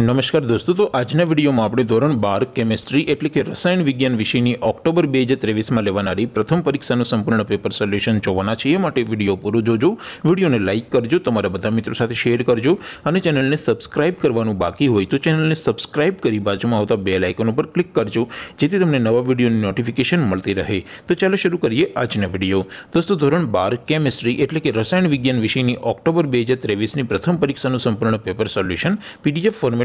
નમસ્કાર દોસ્તો, તો આજના વિડીયોમાં આપણે ધોરણ બાર કેમેસ્ટ્રી એટલે કે રસાયણ વિજ્ઞાન વિષયની ઓક્ટોબર બે હજાર ત્રેવીસમાં લેવાનારી પ્રથમ પરીક્ષાનું સંપૂર્ણ પેપર સોલ્યુશન જોવાના છીએ. માટે વીડિયો પૂરો જોજો. વિડીયોને લાઇક કરજો, તમારા બધા મિત્રો સાથે શેર કરજો અને ચેનલને સબસ્ક્રાઇબ કરવાનું બાકી હોય તો ચેનલને સબસ્ક્રાઇબ કરી બાજુમાં આવતા બે લાઇકન ઉપર ક્લિક કરજો, જેથી તમને નવા વિડીયોની નોટિફિકેશન મળતી રહે. તો ચાલો શરૂ કરીએ આજના વીડિયો. દોસ્તો, ધોરણ બાર કેમેસ્ટ્રી એટલે કે રસાયણ વિજ્ઞાન વિષયની ઓક્ટોબર બે હજાર ત્રેવીસની પ્રથમ પરીક્ષાનું સંપૂર્ણ પેપર સોલ્યુશન પીડીએફ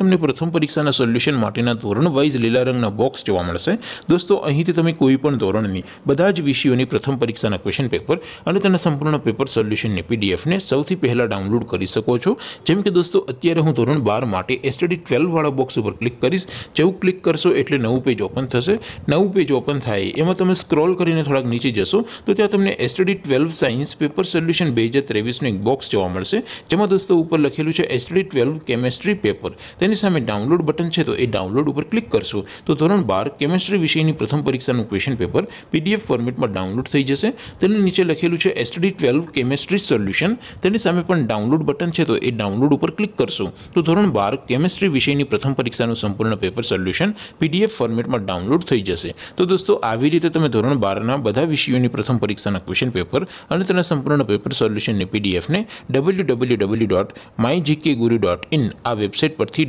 તમને પ્રથમ પરીક્ષાના સોલ્યુશન માટેના ધોરણ વાઇઝ લીલા રંગના બોક્સ જોવા મળશે. દોસ્તો, અહીંથી તમે કોઈ પણ ધોરણની બધા જ વિષયોની પ્રથમ પરીક્ષાના ક્વેશ્ચન પેપર અને તેના સંપૂર્ણ પેપર સોલ્યુશનની પીડીએફને સૌથી પહેલાં ડાઉનલોડ કરી શકો છો. જેમ કે દોસ્તો, અત્યારે હું ધોરણ બાર માટે એસટડી ટ્વેલ્વવાળા બોક્સ ઉપર ક્લિક કરીશ. જેવું ક્લિક કરશો એટલે નવું પેજ ઓપન થશે. નવું પેજ ઓપન થાય, એમાં તમે સ્ક્રોલ કરીને થોડાક નીચે જશો, તો ત્યાં તમને STD twelve science paper solution બે હજાર ત્રેવીસનું એક બોક્સ જોવા મળશે. જેમાં દોસ્તો ઉપર લખેલું છે એસટડી ટ્વેલ્વ કેમેસ્ટ્રી પેપર તેની સામે ડાઉનલોડ બટન છે, તો એ ડાઉનલોડ ઉપર ક્લિક કરશો. તો ધોરણ બાર કેમેસ્ટ્રી વિષયની પ્રથમ પરીક્ષાનું ક્વેશ્ચન પેપર પીડીએફ ફોર્મેટમાં ડાઉનલોડ થઈ જશે. તેની નીચે લખેલું છે એસટીડી ટ્વેલ્વ કેમેસ્ટ્રી સોલ્યુશન તેની સામે પણ ડાઉનલોડ બટન છે, તો એ ડાઉનલોડ ઉપર ક્લિક કરશો. તો ધોરણ બાર કેમેસ્ટ્રી વિષયની પ્રથમ પરીક્ષાનું સંપૂર્ણ પેપર સોલ્યુશન પીડીએફ ફોર્મેટમાં ડાઉનલોડ થઈ જશે. તો દોસ્તો, આવી રીતે તમે ધોરણ બારના બધા વિષયોની પ્રથમ પરીક્ષાના ક્વેશ્ચન પેપર અને તેના સંપૂર્ણ પેપર સોલ્યુશનની પીડીએફને W W W dot my GK guru dot in આ વેબસાઇટ પરથી